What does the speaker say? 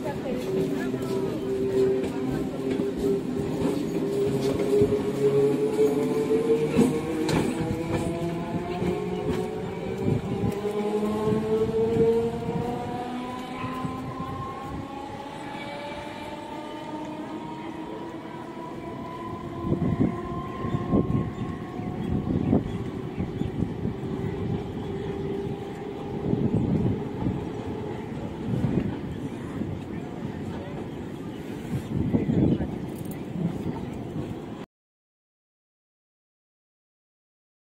시작하 겠.